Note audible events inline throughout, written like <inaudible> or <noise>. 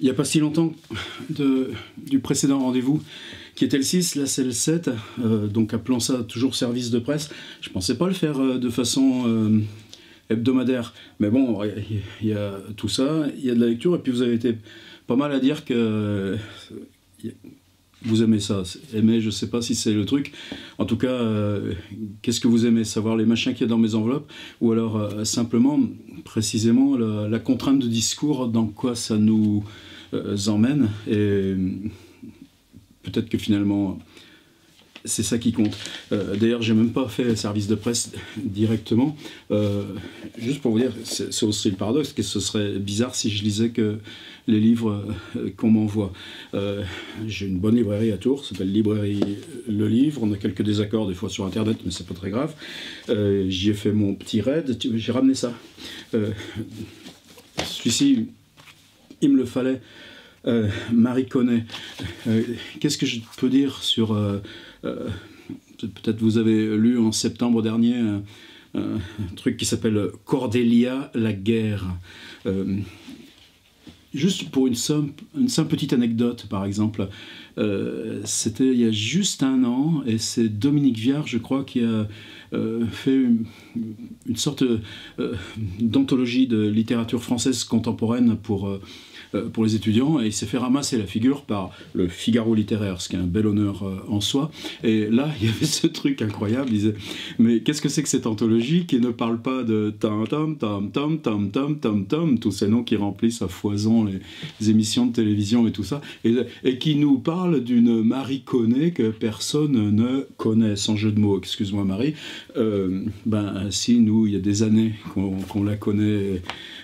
il n'y a pas si longtemps du précédent rendez-vous qui était le 6, là c'est le 7, euh, donc appelons ça toujours service de presse. Je pensais pas le faire euh, de façon euh, hebdomadaire, mais bon, il y, a tout ça, il y a de la lecture, et puis vous avez été pas mal à dire que vous aimez ça. Aimer, je sais pas si c'est le truc. En tout cas, qu'est-ce que vous aimez Savoir les machins qu'il y a dans mes enveloppes Ou alors simplement, précisément, la, la, contrainte de discours, dans quoi ça nous emmène et peut-être que finalement c'est ça qui compte. Euh, D'ailleurs, j'ai même pas fait service de presse directement. Euh, juste pour vous dire, c'est aussi le paradoxe que ce serait bizarre si je lisais que les livres euh, qu'on m'envoie. Euh, j'ai une bonne librairie à Tours, s'appelle Librairie Le Livre. On a quelques désaccords des fois sur Internet, mais c'est pas très grave. J'y ai fait mon petit raid. J'ai ramené ça. Celui-ci, il me le fallait. Marie Connet, qu'est-ce que je peux dire sur... Euh, peut-être vous avez lu en septembre dernier un, truc qui s'appelle Cordélia, la guerre. juste pour une, simple, petite anecdote, par exemple, c'était il y a juste un an, et c'est Dominique Viard, je crois, qui a fait une, sorte d'anthologie de littérature française contemporaine pour euh, pour les étudiants et il s'est fait ramasser la figure par le Figaro littéraire, ce qui est un bel honneur euh, en soi. Et là, <laughs> il y avait ce truc incroyable, il disait Mais qu'est-ce que c'est que cette anthologie qui ne parle pas de tam tam tam tam tam tam tam tam, tous ces noms qui remplissent à foison les, émissions de télévision et tout ça, et, et qui nous parle d'une Marie Connet que personne ne connaît, sans jeu de mots, excuse-moi Marie. Euh, ben si, nous, il y a des années qu'on la connaît.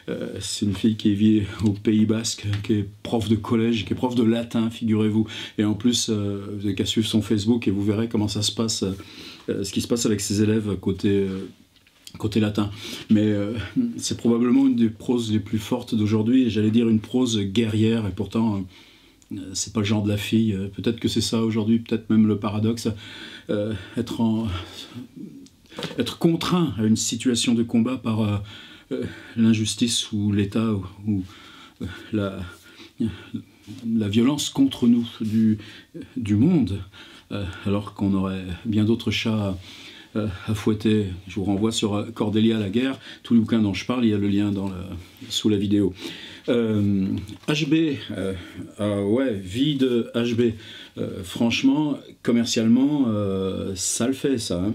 Euh, c'est une fille qui vit au Pays Basque, qui est prof de collège, qui est prof de latin, figurez-vous. Et en plus, euh, vous n'avez qu'à suivre son Facebook et vous verrez comment ça se passe, euh, ce qui se passe avec ses élèves côté côté latin. Mais c'est probablement une des proses les plus fortes d'aujourd'hui, et j'allais dire une prose guerrière, et pourtant, c'est pas le genre de la fille. peut-être que c'est ça aujourd'hui, peut-être même le paradoxe, être, en, être contraint à une situation de combat par euh, l'injustice ou l'État ou, euh, la, violence contre nous du, monde, euh, alors qu'on aurait bien d'autres chats à fouetter. Je vous renvoie sur Cordélia la guerre, tout le bouquin dont je parle, il y a le lien sous la vidéo. HB, ah ouais, vie de HB. franchement, commercialement, ça le fait ça. Hein.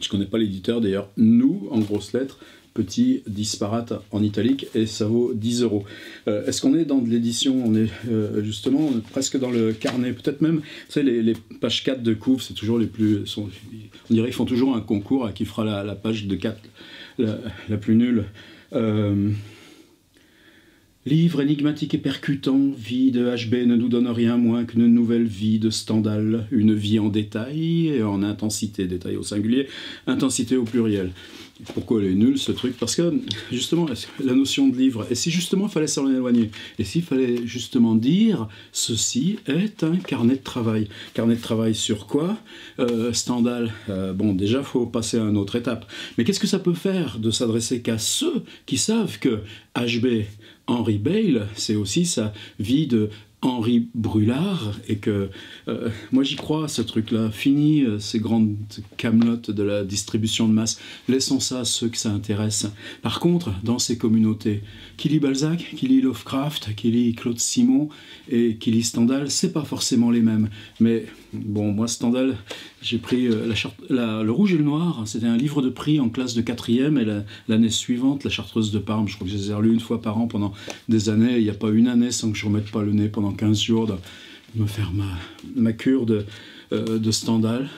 Je connais pas l'éditeur d'ailleurs. Nous, en grosses lettres, petit disparate en italique et ça vaut 10 euros. Euh, est-ce qu'on est dans l'édition On est euh, justement presque dans le carnet, peut-être même, vous savez, les, pages 4 de couve, c'est toujours les plus. on dirait qu'ils font toujours un concours à qui fera la, page de 4 la, plus nulle. Euh, livre énigmatique et percutant, vie de HB ne nous donne rien moins qu'une nouvelle vie de Stendhal, une vie en détail et en intensité, détail au singulier, intensité au pluriel. Pourquoi elle est nulle ce truc Parce que justement, la notion de livre, et si justement il fallait s'en éloigner, et s'il fallait justement dire ceci est un carnet de travail. Carnet de travail sur quoi euh, Stendhal, euh, bon déjà faut passer à une autre étape. Mais qu'est-ce que ça peut faire de s'adresser qu'à ceux qui savent que HB, Henry Bale, c'est aussi sa vie de Henri Brulard et que euh, moi j'y crois ce truc-là. Fini euh, ces grandes camelotes de la distribution de masse. Laissons ça à ceux que ça intéresse. Par contre, dans ces communautés, qui lit Balzac, qui lit Lovecraft, qui lit Claude Simon et qui lit Stendhal, c'est pas forcément les mêmes. Mais bon, moi Stendhal, j'ai pris euh, Le Rouge et le Noir, c'était un livre de prix en classe de quatrième, et l'année suivante, La Chartreuse de Parme, je crois que je les ai relus une fois par an pendant des années, il n'y a pas une année sans que je ne remette pas le nez pendant 15 jours de me faire ma, cure de, euh, Stendhal.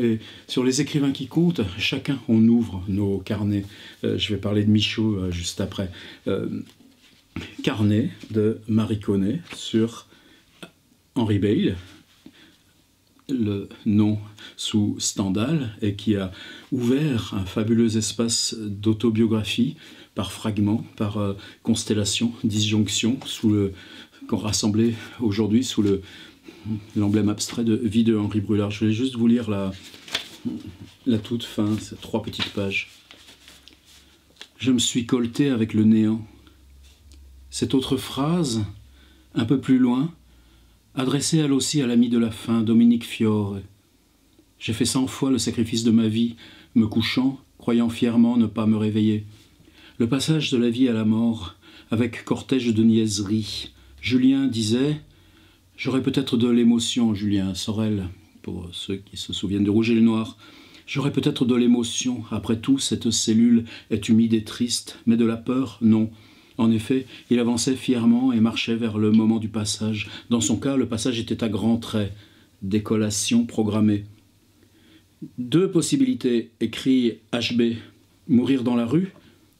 Et sur les écrivains qui comptent, chacun, on ouvre nos carnets. Euh, je vais parler de Michaud juste après. carnet de Marie Connet sur Henri Bale, le nom sous Stendhal et qui a ouvert un fabuleux espace d'autobiographie par fragments, par euh, constellation, disjonction, sous le rassemblé aujourd'hui sous le l'emblème abstrait de vie de Henri Brulard. Je vais juste vous lire la, la toute fin, ces trois petites pages. Je me suis colté avec le néant. Cette autre phrase Un peu plus loin, adressée elle aussi à l'ami de la fin, Dominique Fiore. J'ai fait cent fois le sacrifice de ma vie, me couchant, croyant fièrement ne pas me réveiller. Le passage de la vie à la mort, avec cortège de niaiseries. Julien disait J'aurais peut-être de l'émotion, Julien Sorel, pour ceux qui se souviennent de Rouge et le Noir. J'aurais peut-être de l'émotion. Après tout, cette cellule est humide et triste, mais de la peur, non. En effet, il avançait fièrement et marchait vers le moment du passage. Dans son cas, le passage était à grands traits. Décollation programmée. Deux possibilités, écrit HB. Mourir dans la rue,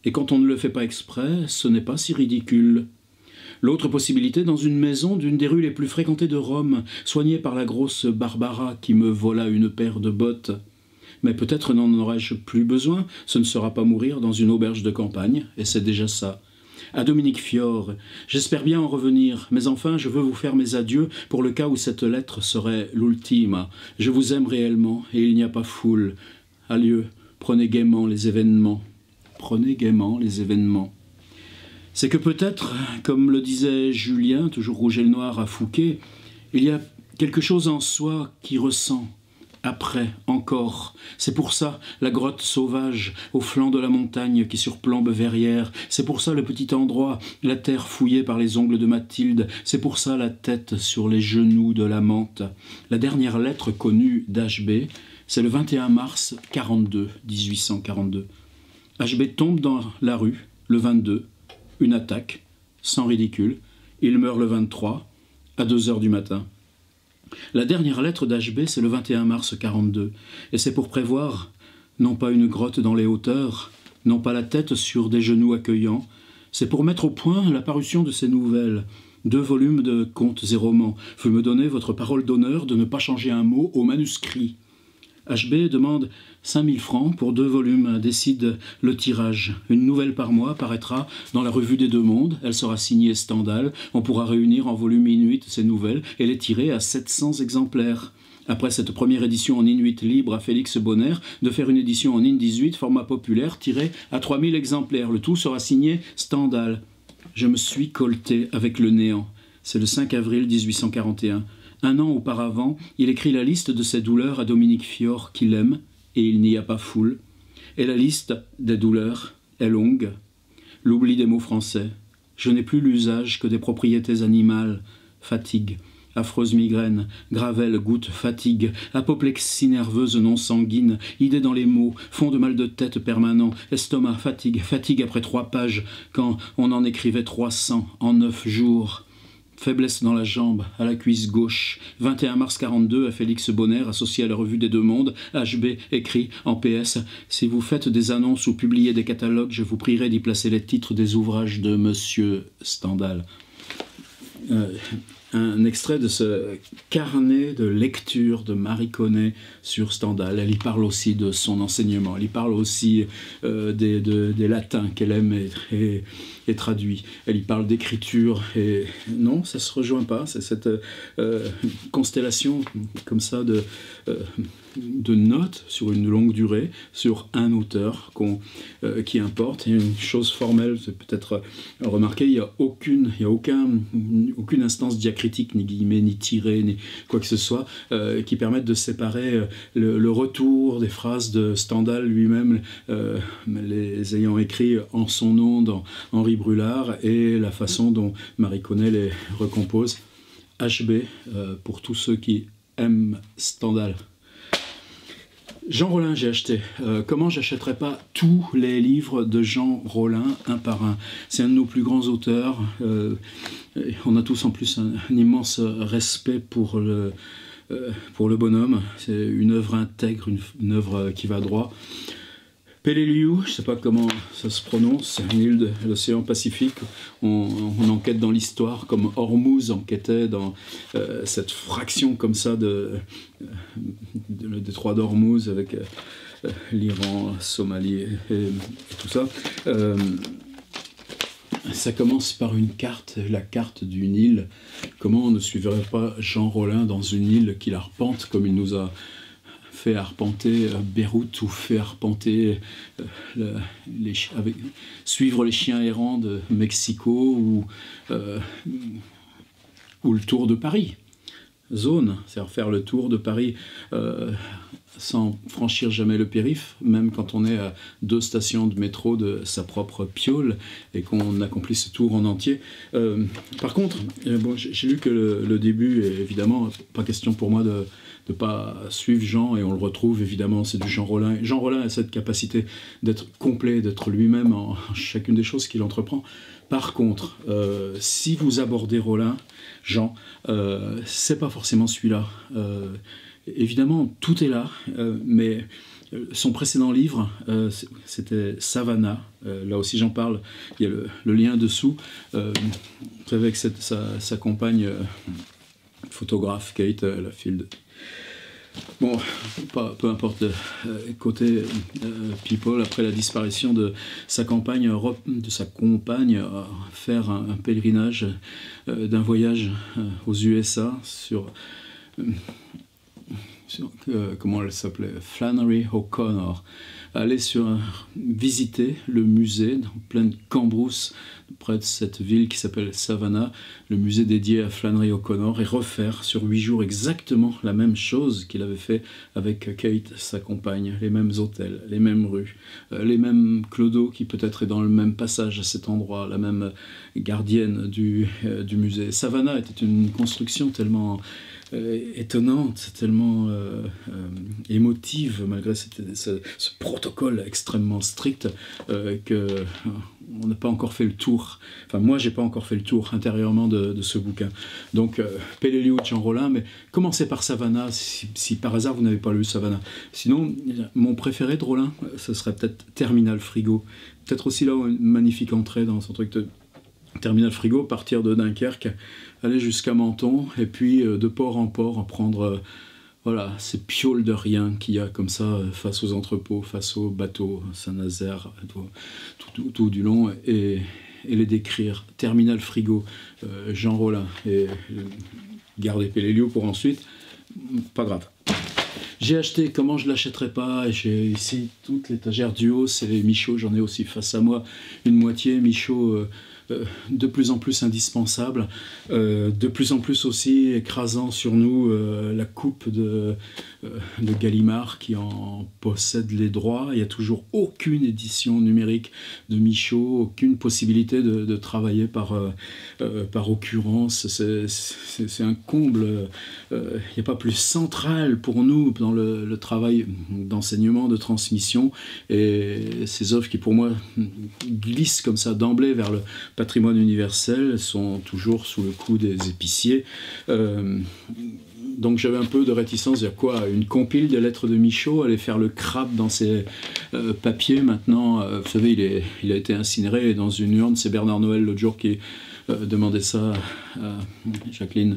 et quand on ne le fait pas exprès, ce n'est pas si ridicule. L'autre possibilité, dans une maison d'une des rues les plus fréquentées de Rome, soignée par la grosse Barbara qui me vola une paire de bottes. Mais peut-être n'en aurais-je plus besoin, ce ne sera pas mourir dans une auberge de campagne, et c'est déjà ça. À Dominique Fior, j'espère bien en revenir, mais enfin je veux vous faire mes adieux pour le cas où cette lettre serait l'ultime. Je vous aime réellement, et il n'y a pas foule. Adieu, prenez gaiement les événements prenez gaiement les événements. C'est que peut-être, comme le disait Julien, toujours rouge et le noir à Fouquet, il y a quelque chose en soi qui ressent, après, encore. C'est pour ça la grotte sauvage au flanc de la montagne qui surplombe Verrières. C'est pour ça le petit endroit, la terre fouillée par les ongles de Mathilde. C'est pour ça la tête sur les genoux de la menthe. La dernière lettre connue d'HB, c'est le 21 mars 42, 1842. HB tombe dans la rue le 22, une attaque, sans ridicule. Il meurt le 23, à 2 heures du matin. La dernière lettre d'HB, c'est le 21 mars 42, et c'est pour prévoir, non pas une grotte dans les hauteurs, non pas la tête sur des genoux accueillants, c'est pour mettre au point la parution de ces nouvelles, deux volumes de contes et romans. Vous me donner votre parole d'honneur de ne pas changer un mot au manuscrit. HB demande 5000 francs pour deux volumes, décide le tirage. Une nouvelle par mois paraîtra dans la revue des Deux Mondes. Elle sera signée Stendhal. On pourra réunir en volume inuit ces nouvelles et les tirer à 700 exemplaires. Après cette première édition en inuit libre à Félix Bonner, de faire une édition en in 18 format populaire tiré à 3000 exemplaires. Le tout sera signé Stendhal. Je me suis colté avec le néant. C'est le 5 avril 1841. Un an auparavant, il écrit la liste de ses douleurs à Dominique Fior, qu'il aime, et il n'y a pas foule. Et la liste des douleurs est longue. L'oubli des mots français. Je n'ai plus l'usage que des propriétés animales. Fatigue, affreuse migraine, gravelle, goutte, fatigue, apoplexie nerveuse non sanguine, idée dans les mots, fond de mal de tête permanent, estomac, fatigue, fatigue après trois pages, quand on en écrivait trois cents en neuf jours. Faiblesse dans la jambe, à la cuisse gauche. 21 mars 42 à Félix Bonner, associé à la revue des Deux Mondes. HB écrit en PS Si vous faites des annonces ou publiez des catalogues, je vous prierai d'y placer les titres des ouvrages de Monsieur Stendhal. Euh, un extrait de ce carnet de lecture de Marie Connet sur Stendhal. Elle y parle aussi de son enseignement, elle y parle aussi euh, des, latins qu'elle aime et, traduit. Elle y parle d'écriture et non, ça se rejoint pas. C'est cette euh, constellation comme ça de, euh, de notes sur une longue durée sur un auteur euh, qui importe. Et une chose formelle, c'est peut-être remarqué, il n'y a, aucune, il y a aucun, aucune instance diacritique, ni guillemets, ni tiré, ni quoi que ce soit, euh, qui permette de séparer euh, le, retour des phrases de Stendhal lui-même, les ayant écrit en son nom dans Henri Brulard, et la façon dont Marie Connet les recompose. HB, pour tous ceux qui aiment Stendhal. Jean Rollin, j'ai acheté. Euh, comment j'achèterais pas tous les livres de Jean Rollin, un par un? C'est un de nos plus grands auteurs. Euh, on a tous en plus un, immense respect pour le, euh, pour le bonhomme. C'est une œuvre intègre, une œuvre qui va droit. Peleliu, je ne sais pas comment ça se prononce, une île de l'océan Pacifique. On, enquête dans l'histoire comme Hormuz enquêtait dans euh, cette fraction comme ça de, le détroit d'Hormuz avec euh, l'Iran, Somalie et, tout ça. Euh, ça commence par une carte, la carte d'une île. Comment on ne suivrait pas Jean Rollin dans une île qu'il arpente comme il nous a fait arpenter euh, Beyrouth ou fait arpenter euh, les, suivre les chiens errants de Mexico ou euh, ou le tour de Paris. Zone, c'est-à-dire faire le tour de Paris euh, sans franchir jamais le périph, même quand on est à deux stations de métro de sa propre piole et qu'on accomplit ce tour en entier. Euh, par contre, euh, bon, j'ai lu que le, début, évidemment, pas question pour moi de ne pas suivre Jean, et on le retrouve évidemment, c'est du Jean Rollin. Jean Rollin a cette capacité d'être complet, d'être lui-même en chacune des choses qu'il entreprend. Par contre, euh, si vous abordez Rollin, Jean, euh, c'est pas forcément celui-là évidemment, tout est là, euh, mais euh, son précédent livre, euh, c'était Savannah. là aussi, j'en parle. Il y a le, lien dessous. avec sa, compagne photographe, Kate la Bon, peu importe le côté people, après la disparition de sa compagne, de sa compagne, faire un pèlerinage d'un voyage aux USA sur comment elle s'appelait, Flannery O'Connor, aller sur visiter le musée en pleine cambrousse près de cette ville qui s'appelle Savannah, le musée dédié à Flannery O'Connor, et refaire sur huit jours exactement la même chose qu'il avait fait avec Kate, sa compagne, les mêmes hôtels, les mêmes rues, euh, les mêmes clodos qui peut-être est dans le même passage à cet endroit, la même gardienne du, euh, musée. Savannah était une construction tellement euh, étonnante, tellement euh, euh, émotive, malgré ce, protocole extrêmement strict, que on n'a pas encore fait le tour. Enfin, moi, j'ai pas encore fait le tour intérieurement de, ce bouquin. Donc, euh, de Jean Rollin, mais commencez par Savannah, si, par hasard vous n'avez pas lu Savannah. Sinon, mon préféré de Rollin, ce serait peut-être Terminal Frigo. Peut-être aussi là une magnifique entrée dans son truc de Terminal Frigo, partir de Dunkerque, aller jusqu'à Menton, et puis euh, de port en port, prendre euh, voilà, ces pioles de rien qu'il y a comme ça euh, face aux entrepôts, face aux bateaux, Saint-Nazaire, tout, du long, et, les décrire. Terminal Frigo, Jean Rollin, et garder Pélélio pour ensuite, pas grave. J'ai acheté, comment je l'achèterais pas J'ai ici toute l'étagère du haut, c'est Michaud, j'en ai aussi face à moi une moitié. Michaud, euh, de plus en plus indispensable, euh, de plus en plus aussi écrasant sur nous euh, la coupe de, de Gallimard qui en possède les droits. Il n'y a toujours aucune édition numérique de Michaud, aucune possibilité de, travailler par, par occurrence. C'est un comble. Il n'y a pas plus central pour nous dans le, travail d'enseignement, de transmission. Et ces œuvres qui, pour moi, glissent comme ça d'emblée vers le patrimoine universel sont toujours sous le coup des épiciers. Euh, donc j'avais un peu de réticence à quoi Une compile de lettres de Michaud, aller faire le crabe dans ses euh, papiers maintenant. Euh, vous savez, il, a été incinéré dans une urne. C'est Bernard Noël l'autre jour qui demandait ça à Jacqueline,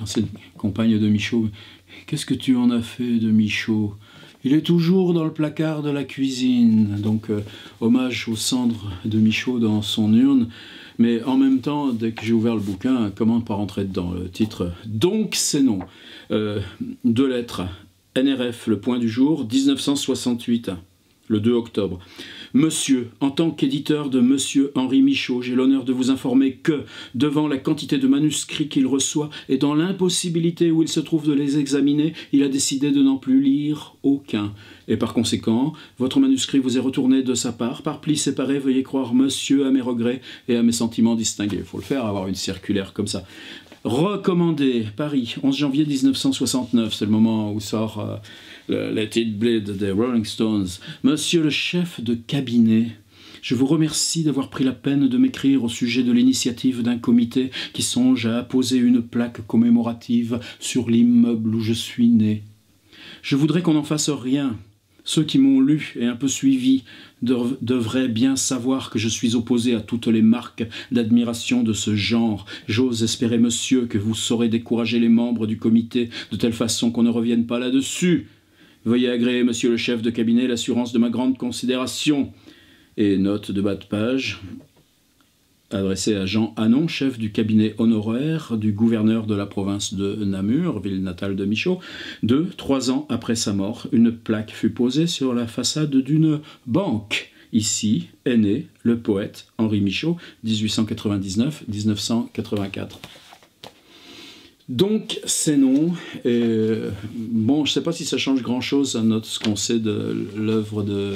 l'ancienne compagne de Michaud. Qu'est-ce que tu en as fait de Michaud? Il est toujours dans le placard de la cuisine, donc euh, hommage aux cendres de Michaud dans son urne. Mais en même temps, dès que j'ai ouvert le bouquin, comment pas rentrer dedans Le titre Donc c'est non. Euh, deux lettres. NRF, le point du jour, 1968, le 2 octobre. Monsieur, en tant qu'éditeur de Monsieur Henri Michaud, j'ai l'honneur de vous informer que, devant la quantité de manuscrits qu'il reçoit et dans l'impossibilité où il se trouve de les examiner, il a décidé de n'en plus lire aucun. Et par conséquent, votre manuscrit vous est retourné de sa part. Par pli séparé, veuillez croire Monsieur à mes regrets et à mes sentiments distingués. Il faut le faire, avoir une circulaire comme ça. Recommandé, Paris, 11 janvier 1969, c'est le moment où sort euh, le Let It Bleed des Rolling Stones. Monsieur le chef de cabinet, je vous remercie d'avoir pris la peine de m'écrire au sujet de l'initiative d'un comité qui songe à apposer une plaque commémorative sur l'immeuble où je suis né. Je voudrais qu'on n'en fasse rien. Ceux qui m'ont lu et un peu suivi devraient bien savoir que je suis opposé à toutes les marques d'admiration de ce genre. J'ose espérer, monsieur, que vous saurez décourager les membres du comité de telle façon qu'on ne revienne pas là-dessus. Veuillez agréer, monsieur le chef de cabinet, l'assurance de ma grande considération. Et note de bas de page, adressée à Jean Hanon, chef du cabinet honoraire du gouverneur de la province de Namur, ville natale de Michaud. Deux, trois ans après sa mort, une plaque fut posée sur la façade d'une banque. Ici est né le poète Henri Michaud, 1899-1984. Donc c'est non. Et, bon, je ne sais pas si ça change grand-chose à notre, ce qu'on sait de l'œuvre de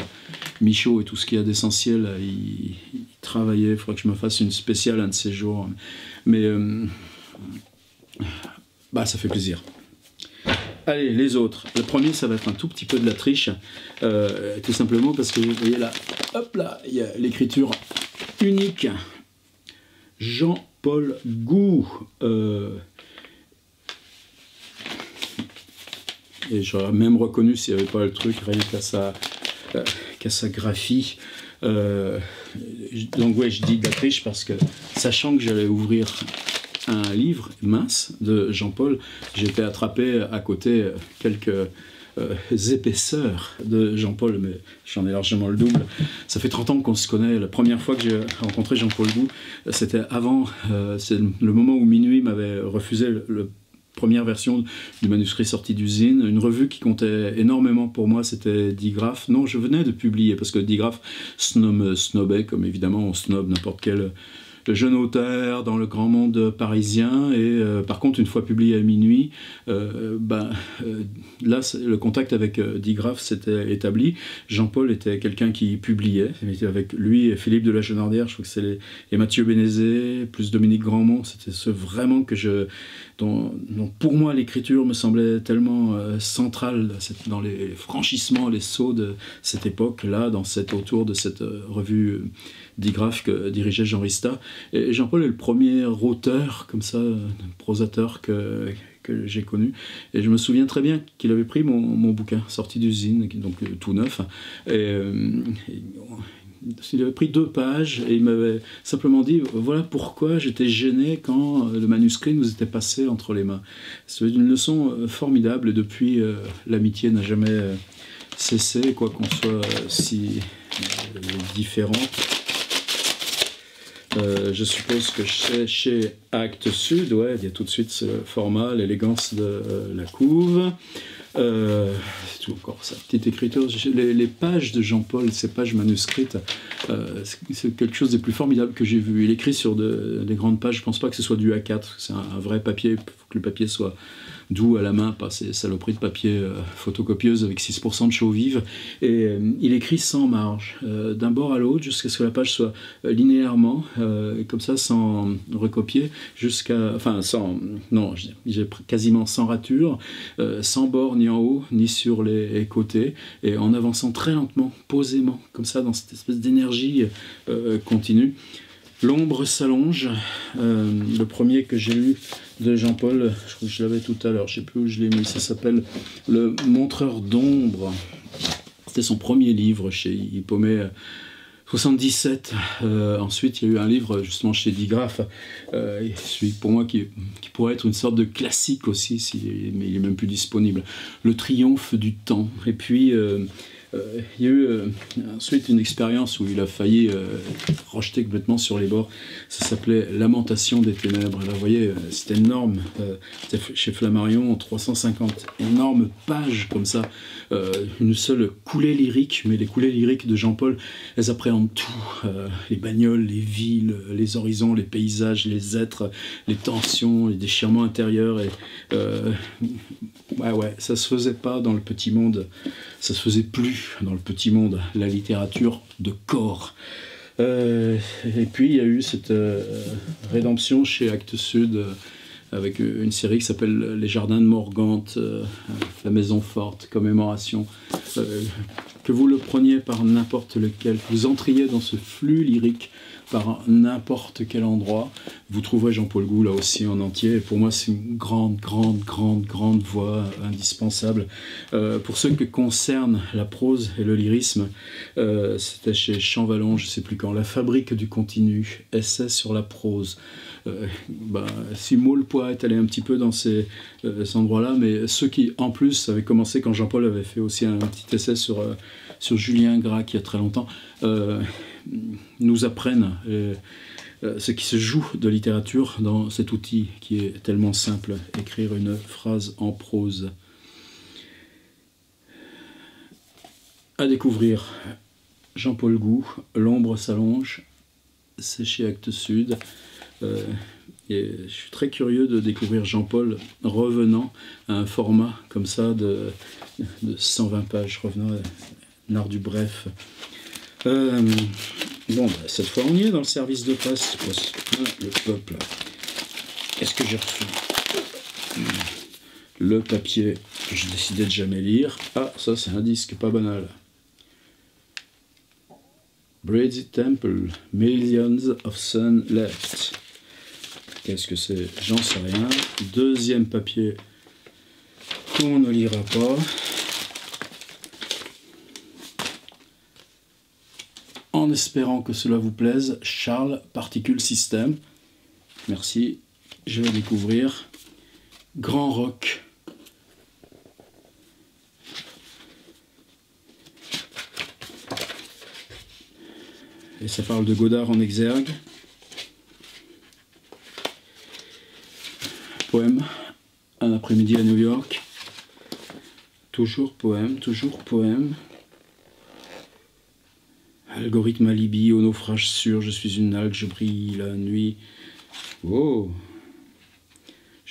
Michaud et tout ce qu'il y a d'essentiel. Il, travaillait, il faudrait que je me fasse une spéciale un de ces jours. Mais euh, bah, ça fait plaisir. Allez, les autres. Le premier, ça va être un tout petit peu de la triche. Euh, tout simplement parce que vous voyez là, hop là, il y a l'écriture unique. Jean-Paul Gou. Euh, et j'aurais même reconnu s'il n'y avait pas le truc, rien qu'à sa, euh, sa graphie. Euh, donc ouais, je dis de la triche parce que, sachant que j'allais ouvrir un livre mince de Jean-Paul, j'étais attrapé à côté quelques euh, épaisseurs de Jean-Paul, mais j'en ai largement le double. Ça fait 30 ans qu'on se connaît. La première fois que j'ai rencontré Jean-Paul Gou, c'était avant, c'est le moment où Minuit m'avait refusé le première version du manuscrit sorti d'usine, une revue qui comptait énormément pour moi, c'était Digraph. Non, je venais de publier, parce que Digraph me snobait, comme évidemment on snob n'importe quel jeune auteur dans le grand monde parisien. Et euh, par contre, une fois publié à minuit, euh, ben, euh, là, le contact avec Digraph s'était établi. Jean-Paul était quelqu'un qui publiait. Avec lui et Philippe de la Genardière, je crois que c'est et Mathieu Bénézé, plus Dominique Grandmont. C'était ce vraiment que je. Dont, pour moi, l'écriture me semblait tellement centrale dans les franchissements, les sauts de cette époque-là, dans cette, autour de cette revue digraphe que dirigeait Jean Rista. Et Jean-Paul est le premier auteur, comme ça, prosateur que, que j'ai connu. Et je me souviens très bien qu'il avait pris mon, bouquin, sorti d'usine, donc euh, tout neuf. Et, euh, il avait pris deux pages et il m'avait simplement dit voilà pourquoi j'étais gêné quand le manuscrit nous était passé entre les mains. C'est une leçon euh, formidable et depuis l'amitié n'a jamais cessé, quoi qu'on soit si différent. Euh, je suppose que chez, chez, Actes Sud, ouais, il y a tout de suite ce format, l'élégance de euh, la couve. Euh, c'est tout encore ça, petite écriture. Les, pages de Jean-Paul, ces pages manuscrites, c'est quelque chose des plus formidables que j'ai vu. Il écrit sur des grandes pages, je ne pense pas que ce soit du A4, c'est un, vrai papier, il faut que le papier soit d'où à la main, pas ces saloperies de papier euh, photocopieuse avec 6% de chaux vive. Et euh, il écrit sans marge, euh, d'un bord à l'autre, jusqu'à ce que la page soit linéairement, comme ça, sans recopier, jusqu'à. Enfin, sans. Non, j'ai quasiment sans rature, sans bord ni en haut, ni sur les, côtés, et en avançant très lentement, posément, comme ça, dans cette espèce d'énergie continue. L'ombre s'allonge. le premier que j'ai lu de Jean-Paul, je crois que je l'avais tout à l'heure, je sais plus où je l'ai mis, ça s'appelle Le Montreur d'ombre. C'était son premier livre chez Hippomée. 77. Euh, ensuite, il y a eu un livre justement chez Digraph, euh, celui pour moi qui, pourrait être une sorte de classique aussi, si, mais il est même plus disponible. Le Triomphe du temps. Et puis euh, euh, il y a eu euh, ensuite une expérience où il a failli euh, rejeter complètement sur les bords. Ça s'appelait Lamentation des ténèbres. Là, vous voyez, c'était énorme. c'était chez Flammarion, 350 énormes pages comme ça. une seule coulée lyrique, mais les coulées lyriques de Jean-Paul, elles appréhendent tout. les bagnoles, les villes, les horizons, les paysages, les êtres, les tensions, les déchirements intérieurs. Et, ouais, ouais, ça se faisait pas dans le petit monde. Ça se faisait plus dans le petit monde, la littérature de corps. Euh, et puis il y a eu cette euh, rédemption chez Actes Sud euh, avec une série qui s'appelle Les Jardins de Morgante, La Maison Forte, commémoration. Que vous le preniez par n'importe lequel, que vous entriez dans ce flux lyrique par n'importe quel endroit, vous trouverez Jean-Paul Gou là aussi en entier. Et pour moi, c'est une grande, grande, grande, grande voix indispensable. Euh, pour ce qui concerne la prose et le lyrisme, euh, c'était chez Champvallon, je ne sais plus quand, La Fabrique du Continu, essai sur la prose. Euh, bah, si Maulepoix est allé un petit peu dans ces, endroits-là, mais ceux qui, en plus, avaient commencé quand Jean-Paul avait fait aussi un petit essai sur, sur Julien Gras, il y a très longtemps, nous apprennent euh, euh, ce qui se joue de littérature dans cet outil qui est tellement simple, écrire une phrase en prose. À découvrir Jean-Paul Gou, L'ombre s'allonge, c'est chez Actes Sud. Euh, Et je suis très curieux de découvrir Jean-Paul revenant à un format comme ça de, de 120 pages, revenant à l'art du bref. Euh, bon, bah, cette fois on y est dans le service de presse. Le peuple. Qu'est-ce que j'ai reçu? Le papier que j'ai décidé de jamais lire. Ah, ça c'est un disque pas banal. Brady Temple, Millions of Sun Left. Qu'est-ce que c'est J'en sais rien. Deuxième papier qu'on ne lira pas. En espérant que cela vous plaise, Charles Particule System. Merci. Je vais découvrir Grand Rock. Et ça parle de Godard en exergue. Poème. Un après-midi à New York. Toujours poème, toujours poème. Algorithme alibi, au naufrage sûr, je suis une algue, je brille la nuit. Oh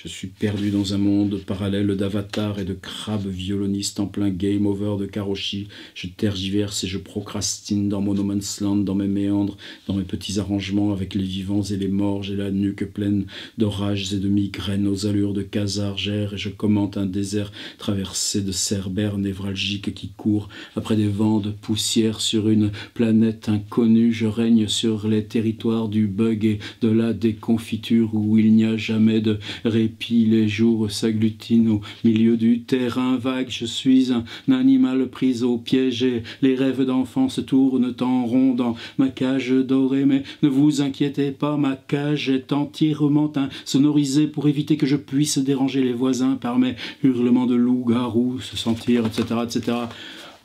je suis perdu dans un monde parallèle d'avatars et de crabes violonistes en plein game over de Karoshi. Je tergiverse et je procrastine dans mon no land, dans mes méandres, dans mes petits arrangements avec les vivants et les morts. J'ai la nuque pleine d'orages et de migraines aux allures de casargère et je commente un désert traversé de cerbères névralgiques qui courent après des vents de poussière sur une planète inconnue. Je règne sur les territoires du bug et de la déconfiture où il n'y a jamais de puis les jours s'agglutinent au milieu du terrain vague. Je suis un animal pris au piège et les rêves d'enfant se tournent en rond dans ma cage dorée. Mais ne vous inquiétez pas, ma cage est entièrement insonorisée pour éviter que je puisse déranger les voisins par mes hurlements de loup-garou, se sentir, etc., etc.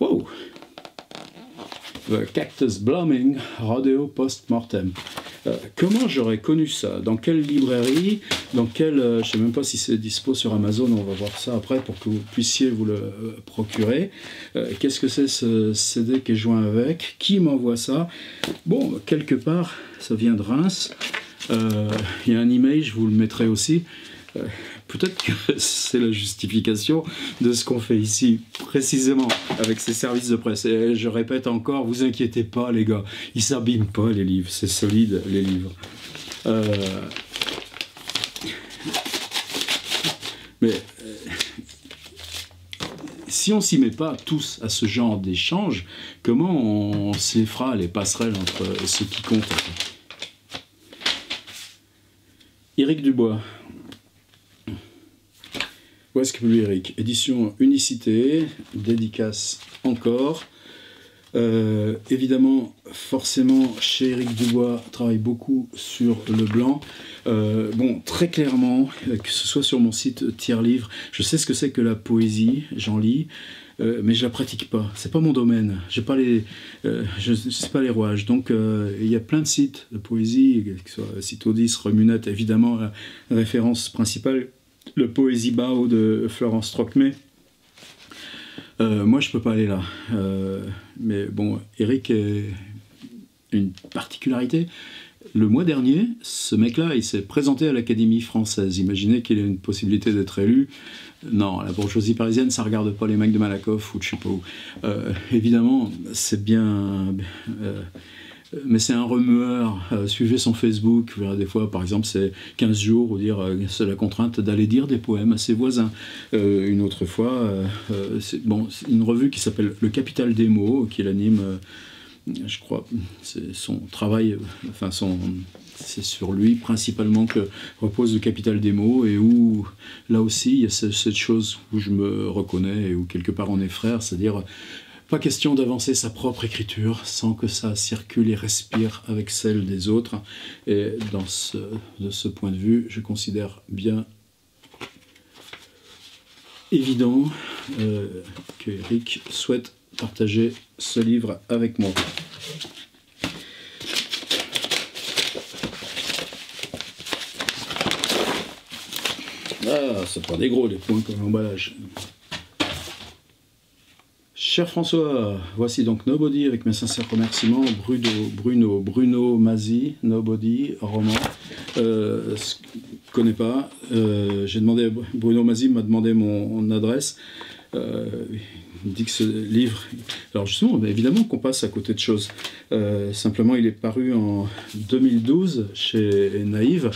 Wow! The Cactus Blooming, Rodeo Post-Mortem. Euh, comment j'aurais connu ça? Dans quelle librairie? Dans quelle euh, Je ne sais même pas si c'est dispo sur Amazon. On va voir ça après pour que vous puissiez vous le euh, procurer. Qu'est-ce que c'est ce CD qui est joint avec? Qui m'envoie ça? Bon, quelque part, ça vient de Reims. Il y a un email, je vous le mettrai aussi. Peut-être que <laughs> c'est la justification de ce qu'on fait ici, précisément avec ces services de presse. Et je répète encore, vous inquiétez pas, les gars, ils s'abîment pas les livres, c'est solide les livres. Euh, mais euh, si on s'y met pas tous à ce genre d'échange, comment on s'effra les passerelles entre ceux qui comptent Éric Dubois, Eric Édition Unicité, dédicace encore. Euh, évidemment, forcément, chez Eric Dubois, travaille beaucoup sur le blanc. Euh, bon, très clairement, que ce soit sur mon site Tiers Livre, je sais ce que c'est que la poésie, j'en lis, euh, mais je la pratique pas. C'est pas mon domaine. J'ai pas les, sais pas les rouages. Donc, il y a plein de sites de poésie, que ce soit Citodis, Remunette, évidemment, la référence principale le Poésie Bao de Florence Trocmé. Euh, moi, je peux pas aller là. Euh, mais bon, Eric est une particularité. Le mois dernier, ce mec-là, il s'est présenté à l'Académie française. Imaginez qu'il ait une possibilité d'être élu. Non, la bourgeoisie parisienne, ça regarde pas les mecs de Malakoff ou de je sais pas où. Euh, évidemment, c'est bien mais c'est un remueur. Euh, suivez son Facebook, des fois, par exemple, c'est 15 jours, ou dire, euh, c'est la contrainte d'aller dire des poèmes à ses voisins. Euh, une autre fois, c'est bon, une revue qui s'appelle Le Capital des mots, qui l'anime, je crois, c'est son travail, enfin, son, c'est sur lui principalement que repose le capital des mots et où là aussi il y a cette chose où je me reconnais et où quelque part on est frères, c'est-à-dire pas question d'avancer sa propre écriture sans que ça circule et respire avec celle des autres. Et dans ce, de ce point de vue, je considère bien évident euh, que Eric souhaite partager ce livre avec moi. Ah, c'est pas des gros les points comme l'emballage. Cher François, voici donc Nobody avec mes sincères remerciements. Bruno, Bruno, Bruno Mazzi, Nobody, roman. Euh, je connais pas. Euh, j'ai demandé, Bruno Mazzi m'a demandé mon, adresse. Euh, dit que ce livre. Alors justement, bah, évidemment qu'on passe à côté de choses. Euh, simplement, il est paru en 2012 chez Naïve.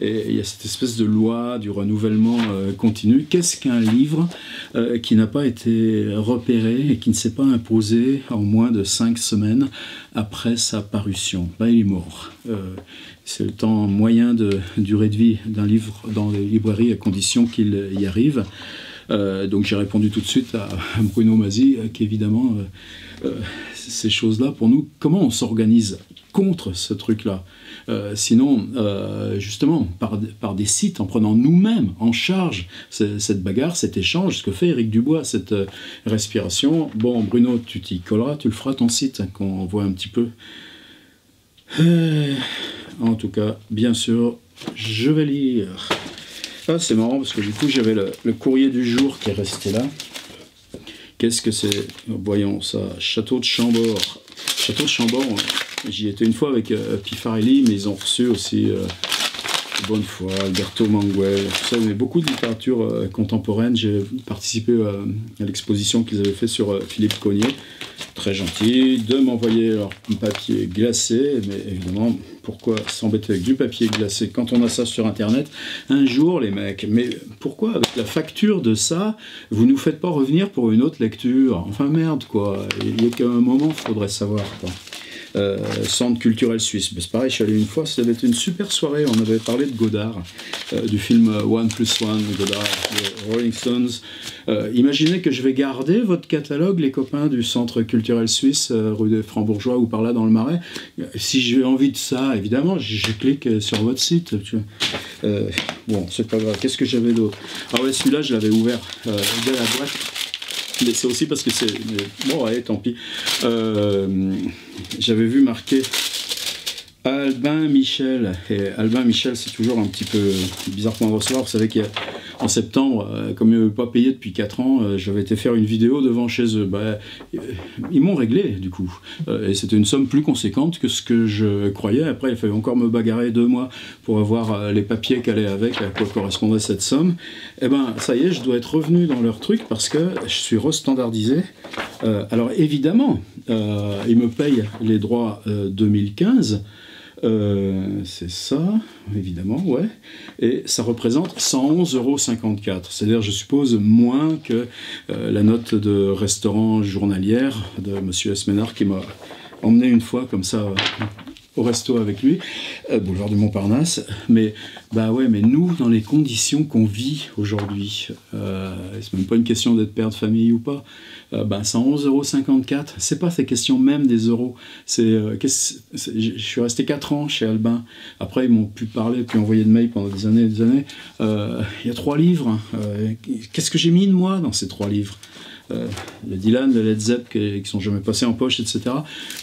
Et il y a cette espèce de loi du renouvellement euh, continu. Qu'est-ce qu'un livre euh, qui n'a pas été repéré et qui ne s'est pas imposé en moins de cinq semaines après sa parution? Ben, Il est mort. C'est le temps moyen de durée de vie d'un livre dans les librairies à condition qu'il y arrive. Euh, donc j'ai répondu tout de suite à Bruno Mazzi euh, qu'évidemment, euh, ces choses-là, pour nous, comment on s'organise contre ce truc-là? Sinon, justement, par, des sites, en prenant nous-mêmes en charge cette bagarre, cet échange, ce que fait Eric Dubois, cette respiration. Bon, Bruno, tu t'y colleras, tu le feras ton site, hein, qu'on voit un petit peu. en tout cas, bien sûr, je vais lire. Ah, c'est marrant parce que du coup, j'avais le, courrier du jour qui est resté là. Qu'est-ce que c'est? Voyons ça. Château de Chambord. Château de Chambord, j'y étais une fois avec euh, Pifarelli, mais ils ont reçu aussi euh, Bonnefoy, Alberto Manguel, tout ça, beaucoup de littérature euh, contemporaine. J'ai participé à l'exposition qu'ils avaient fait sur Philippe Cognier. Très gentil de m'envoyer leur papier glacé, mais évidemment, pourquoi s'embêter avec du papier glacé quand on a ça sur Internet? Un jour, les mecs, mais pourquoi avec la facture de ça, vous nous faites pas revenir pour une autre lecture? Enfin merde, quoi. Il y a qu'un moment, il faudrait savoir, quoi. Euh, centre culturel suisse. c'est pareil, je suis allé une fois, ça avait été une super soirée. On avait parlé de Godard, euh, du film One Plus One, Godard, Rolling Stones. Euh, imaginez que je vais garder votre catalogue, les copains du centre culturel suisse, rue des Francs-Bourgeois ou par là dans le Marais. Si j'ai envie de ça, évidemment, je, clique sur votre site. bon, c'est pas grave. Qu'est-ce que j'avais d'autre? Ah ouais, celui-là, je l'avais ouvert dès la boîte mais c'est aussi parce que c'est. Bon, ouais, tant pis. Euh, j'avais vu marquer Albin Michel. Et Albin Michel, c'est toujours un petit peu bizarre pour me recevoir. Vous savez qu'en septembre, euh, comme ils ne pas payé depuis 4 ans, euh, j'avais été faire une vidéo devant chez eux. Bah, ils m'ont réglé, du coup. Et c'était une somme plus conséquente que ce que je croyais. Après, il fallait encore me bagarrer deux mois pour avoir les papiers qu'elle allaient avec, à quoi correspondait cette somme. Et eh ben, ça y est, je dois être revenu dans leur truc parce que je suis restandardisé. alors, évidemment, ils me payent les droits 2015. Euh, c'est ça, évidemment, ouais. Et ça représente 111,54 euros. C'est-à-dire, je suppose, moins que euh, la note de restaurant journalière de M. Esménard qui m'a emmené une fois comme ça au resto avec lui, euh, boulevard du Montparnasse. Mais bah ouais, mais nous, dans les conditions qu'on vit aujourd'hui, euh, c'est même pas une question d'être père de famille ou pas? Euh, bah 111,54 euros, c'est pas cette question même des euros. C'est, euh, je suis resté 4 ans chez Albin. Après, ils m'ont pu parler, puis envoyer de mails pendant des années et des années. Il y a trois livres. Qu'est-ce que j'ai mis de moi dans ces trois livres? Euh, le Dylan, le Led Zepp qui, qui, sont jamais passés en poche, etc.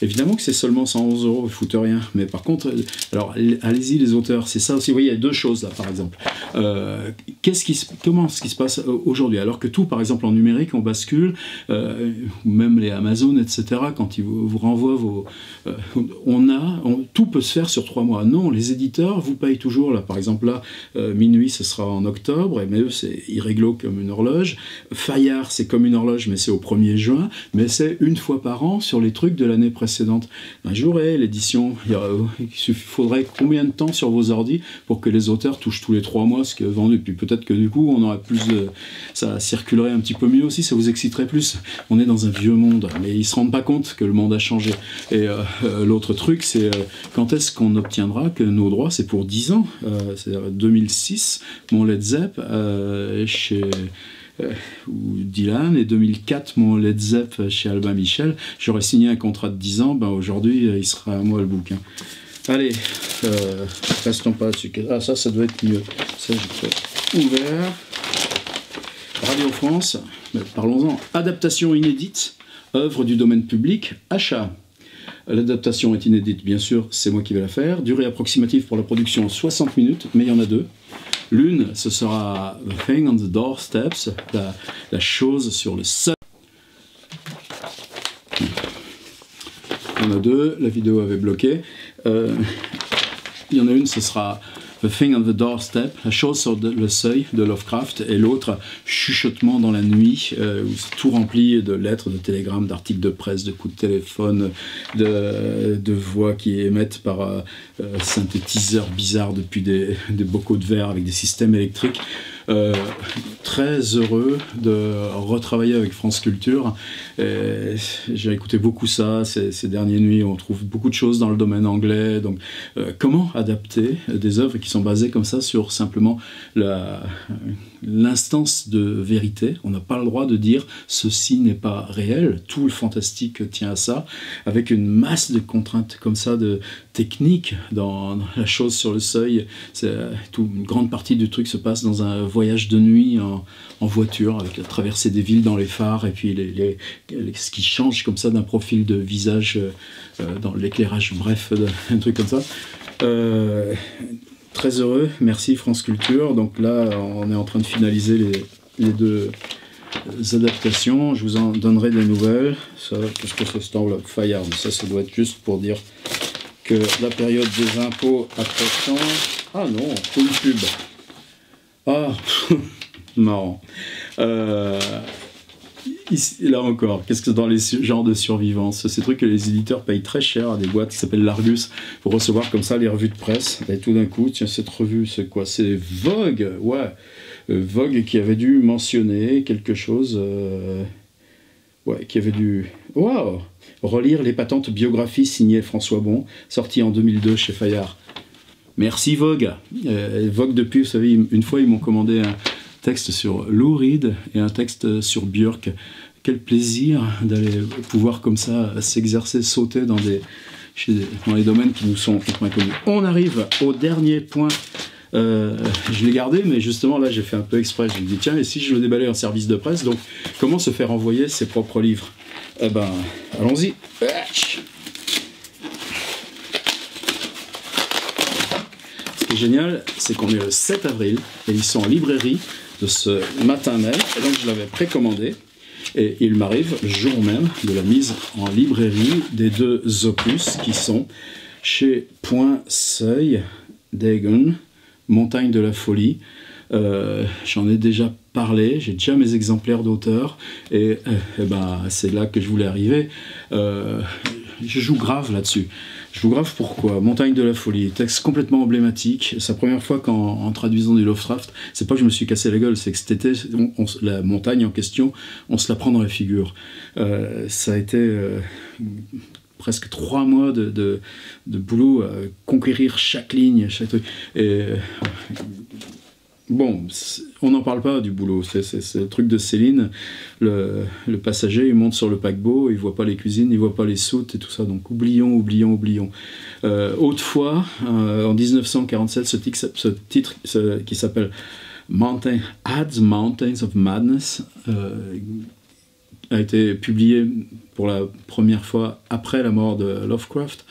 Évidemment que c'est seulement 111 euros, ils foutent rien. Mais par contre, euh, alors allez-y les auteurs, c'est ça aussi. Vous voyez, il y a deux choses là, par exemple. Euh, qu'est-ce qui, comment ce qui se passe aujourd'hui? Alors que tout, par exemple en numérique, on bascule, ou même les Amazon, etc. Quand ils vous, renvoient vos, on a, tout peut se faire sur trois mois. Non, les éditeurs vous payent toujours là. Par exemple là, minuit, ce sera en octobre, et mais eux c'est irréglo comme une horloge. Fayard, c'est comme une horloge mais c'est au 1er juin, mais c'est une fois par an sur les trucs de l'année précédente. Un jour, l'édition, il faudrait combien de temps sur vos ordi pour que les auteurs touchent tous les trois mois ce qui est vendu Puis peut-être que du coup, on aurait plus ça circulerait un petit peu mieux aussi, ça vous exciterait plus. On est dans un vieux monde, mais ils se rendent pas compte que le monde a changé. Et euh, euh, l'autre truc, c'est euh, quand est-ce qu'on obtiendra que nos droits, c'est pour 10 ans, c'est-à-dire 2006, mon Led Zepp, chez euh, ou Dylan, et 2004, mon Led Zepp chez Albin Michel. J'aurais signé un contrat de 10 ans, ben aujourd'hui, euh, il sera à moi le bouquin. Allez, euh, restons pas dessus. Ah, ça, ça doit être mieux. Ça, j'ai ouvert. Radio France, parlons-en. Adaptation inédite, œuvre du domaine public, achat. L'adaptation est inédite, bien sûr, c'est moi qui vais la faire. Durée approximative pour la production 60 minutes, mais il y en a deux. L'une, ce sera The Thing on the Doorsteps, la, la chose sur le seuil. Il y en a deux, la vidéo avait bloqué. Euh, il y en a une, ce sera The Thing on the Doorstep, la chose sur le seuil de Lovecraft, et l'autre, Chuchotement dans la nuit, euh, où c'est tout rempli de lettres, de télégrammes, d'articles de presse, de coups de téléphone, de, de voix qui émettent par euh, euh, synthétiseurs bizarres depuis des, <laughs> des, bocaux de verre avec des systèmes électriques. Euh, très heureux de retravailler avec France Culture. J'ai écouté beaucoup ça ces, dernières nuits. On trouve beaucoup de choses dans le domaine anglais. Donc, euh, comment adapter des œuvres qui sont basées comme ça sur simplement l'instance de vérité On n'a pas le droit de dire ceci n'est pas réel. Tout le fantastique tient à ça. Avec une masse de contraintes comme ça, de techniques dans, la chose sur le seuil. Tout, une grande partie du truc se passe dans un voyage de nuit en, voiture, avec la traversée des villes dans les phares, et puis les, ce qui change comme ça d'un profil de visage euh, dans l'éclairage, bref, un truc comme ça. Euh, très heureux, merci France Culture. Donc là, on est en train de finaliser les, deux adaptations. Je vous en donnerai des nouvelles. Ça, qu'est-ce que c'est cette enveloppe Fayard Ça, ça doit être juste pour dire que la période des impôts approchant. Ah non, une pub. Ah, <laughs> marrant. Euh, là encore, qu'est-ce que dans les genres de survivance Ces trucs que les éditeurs payent très cher à des boîtes qui s'appellent Largus pour recevoir comme ça les revues de presse. Et tout d'un coup, tiens, cette revue, c'est quoi? C'est Vogue, ouais. Euh, Vogue qui avait dû mentionner quelque chose. Euh, ouais, qui avait dû. Waouh Relire les patentes biographies signées François Bon, sorties en 2002 chez Fayard. Merci Vogue. Euh, Vogue depuis, vous savez, une fois ils m'ont commandé un texte sur Lou Reed et un texte sur Björk. Quel plaisir d'aller pouvoir comme ça s'exercer, sauter dans, des, dans les domaines qui nous sont inconnus. On arrive au dernier point. Euh, je l'ai gardé, mais justement là j'ai fait un peu exprès. Je me dis tiens, et si je le déballais en service de presse, donc comment se faire envoyer ses propres livres? Eh ben, allons-y. génial, c'est qu'on est le 7 avril et ils sont en librairie de ce matin même. Et donc je l'avais précommandé. Et il m'arrive jour même de la mise en librairie des deux opus qui sont chez Point Seuil, Dagon, Montagne de la Folie. Euh, j'en ai déjà parlé, j'ai déjà mes exemplaires d'auteur, et, et euh, eh ben, c'est là que je voulais arriver. Euh, je joue grave là-dessus. Je vous grave pourquoi. Montagne de la folie, texte complètement emblématique. C'est la première fois qu'en traduisant du Lovecraft, c'est pas que je me suis cassé la gueule, c'est que c'était la montagne en question, on se la prend dans la figure. Euh, ça a été euh, presque trois mois de, de, boulot à conquérir chaque ligne, chaque truc. Et Bon, on n'en parle pas du boulot, c'est le truc de Céline. Le, passager, il monte sur le paquebot, il voit pas les cuisines, il voit pas les soutes et tout ça. Donc oublions, oublions, oublions. Euh, autrefois, euh, en 1947, ce, titre qui s'appelle Mountain, Adds Mountains of Madness euh, a été publié pour la première fois après la mort de Lovecraft.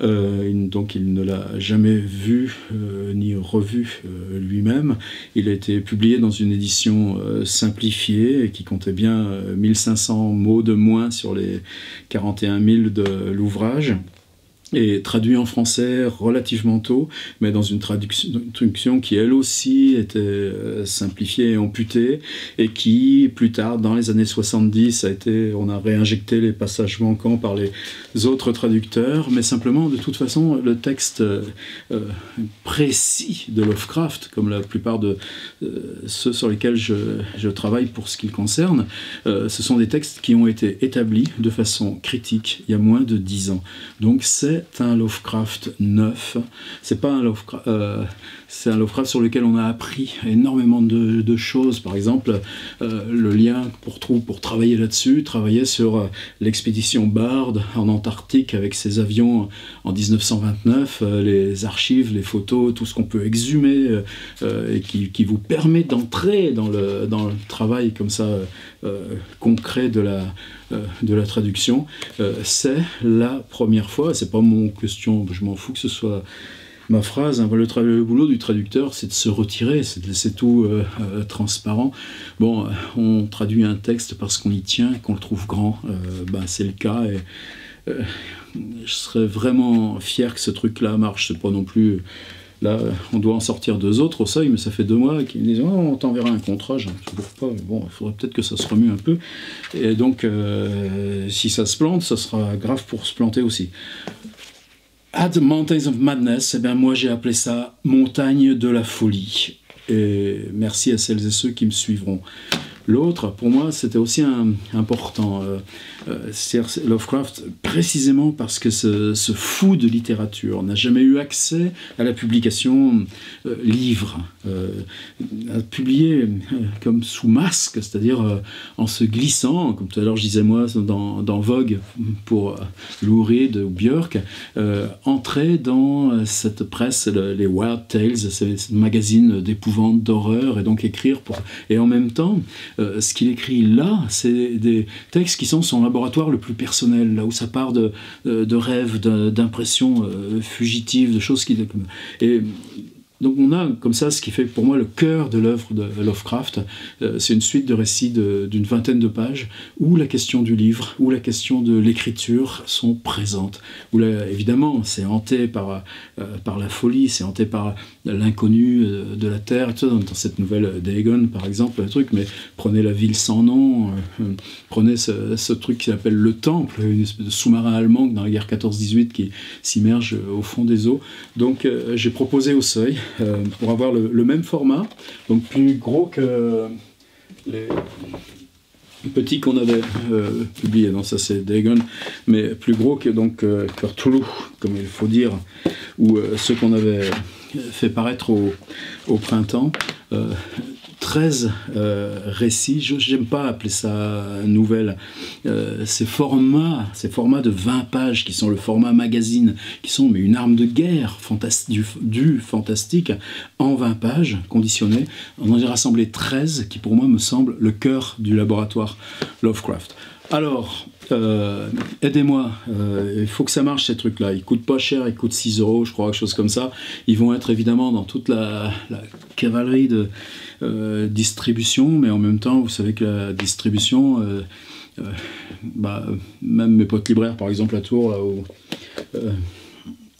Euh, donc il ne l'a jamais vu euh, ni revu euh, lui-même. Il a été publié dans une édition simplifiée qui comptait bien 1500 mots de moins sur les 41 000 de l'ouvrage et traduit en français relativement tôt, mais dans une traduction qui elle aussi était euh, simplifiée et amputée, et qui plus tard, dans les années 70, a été, on a réinjecté les passages manquants par les autres traducteurs, mais simplement, de toute façon, le texte euh, précis de Lovecraft, comme la plupart de euh, ceux sur lesquels je, je, travaille pour ce qu'il concerne, ce sont des textes qui ont été établis de façon critique il y a moins de dix ans. Donc c'est c'est un Lovecraft neuf. C'est pas un Lovecraft. Euh, c'est un Lovecraft sur lequel on a appris énormément de, choses. Par exemple, euh, le lien pour, pour travailler là-dessus, travailler sur euh, l'expédition Bard en Antarctique avec ses avions en 1929, les archives, les photos, tout ce qu'on peut exhumer et qui, vous permet d'entrer dans le, dans le travail comme ça concret de la, de la traduction. c'est la première fois, c'est pas mon question, je m'en fous que ce soit ma phrase. Hein. le, le, boulot du traducteur, c'est de se retirer, c'est de laisser tout euh, euh, transparent. Bon, euh, on traduit un texte parce qu'on y tient, qu'on le trouve grand, ben, c'est le cas. Et, je serais vraiment fier que ce truc-là marche. C'est pas non plus. Là, on doit en sortir deux autres au seuil, mais ça fait deux mois qu'ils me disent oh, on t'enverra un contrat. Je ne pas, mais bon, il faudrait peut-être que ça se remue un peu. Et donc, si ça se plante, ça sera grave pour se planter aussi. At Mountains of Madness, eh bien, moi j'ai appelé ça Montagne de la folie. Merci à celles et ceux qui me suivront. L'autre, pour moi, c'était aussi important. Euh, euh, Lovecraft, précisément parce que ce, fou de littérature n'a jamais eu accès à la publication euh, livre, a publié comme sous masque, c'est-à-dire en se glissant, comme tout à l'heure je disais moi dans, Vogue pour Lou Reed ou Björk, entrer dans cette presse, les Wild Tales, ces magazines d'épouvante, d'horreur, et donc écrire pour... Et en même temps, euh, ce qu'il écrit là, c'est des textes qui sont son laboratoire le plus personnel, là où ça part de, de rêves, d'impressions euh, fugitives, de choses qui... Et donc on a comme ça ce qui fait pour moi le cœur de l'œuvre de Lovecraft. Euh, c'est une suite de récits d'une vingtaine de pages où la question du livre, où la question de l'écriture sont présentes. Où évidemment c'est hanté par, par la folie, c'est hanté par l'inconnu euh, de la terre, dans, cette nouvelle Dagon par exemple, le truc, mais prenez la ville sans nom, prenez ce, truc qui s'appelle le Temple, une espèce de sous-marin allemand dans la guerre 14-18 qui s'immerge au fond des eaux. Donc j'ai proposé au seuil euh, pour avoir le, même format, donc plus gros que les petits qu'on avait euh, publiés. Non, ça c'est Dagon, mais plus gros que donc euh, comme il faut dire, ou ceux qu'on avait fait paraître au, printemps. 13 euh, récits, je n'aime pas appeler ça nouvelle, euh, ces formats, ces formats de 20 pages qui sont le format magazine, qui sont mais une arme de guerre du, du, fantastique en 20 pages conditionnées. On en a rassemblé 13 qui pour moi me semblent le cœur du laboratoire Lovecraft. Alors, euh, aidez-moi, euh, il faut que ça marche ces trucs-là. Ils coûtent pas cher, ils coûtent 6 euros, je crois, quelque chose comme ça. Ils vont être évidemment dans toute la, cavalerie de euh, distribution, mais en même temps, vous savez que la distribution, bah, même mes potes libraires, par exemple, à Tours, là où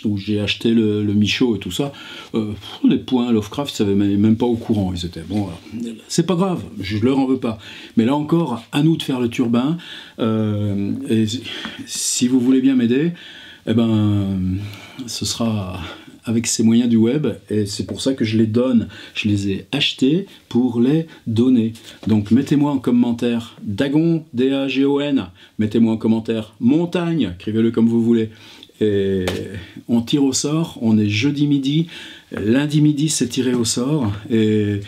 où j'ai acheté le, Michaud et tout ça, euh, les points Lovecraft, ils savaient même pas au courant. Ils étaient bon, c'est pas grave, je leur en veux pas. Mais là encore, à nous de faire le turbin. Euh, et si vous voulez bien m'aider, eh ben, ce sera avec ces moyens du web et c'est pour ça que je les donne. Je les ai achetés pour les donner. Donc mettez-moi en commentaire Dagon, D-A-G-O-N, mettez-moi en commentaire Montagne, écrivez-le comme vous voulez. Et on tire au sort, on est jeudi midi, lundi midi c'est tiré au sort, et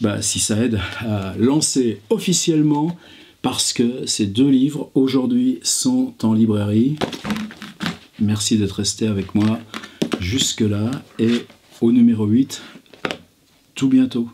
bah, si ça aide à lancer officiellement, parce que ces deux livres aujourd'hui sont en librairie. Merci d'être resté avec moi jusque-là, et au numéro 8, tout bientôt.